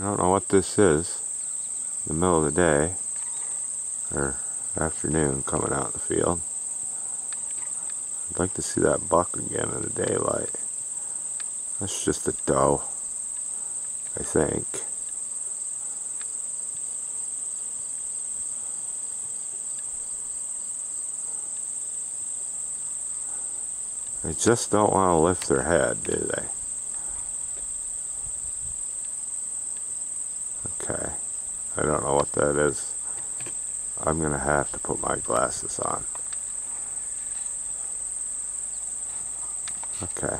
I don't know what this is. In the middle of the day or afternoon coming out in the field. I'd like to see that buck again in the daylight. That's just a doe, I think. They just don't want to lift their head, do they? Okay. I don't know what that is. I'm going to have to put my glasses on. Okay.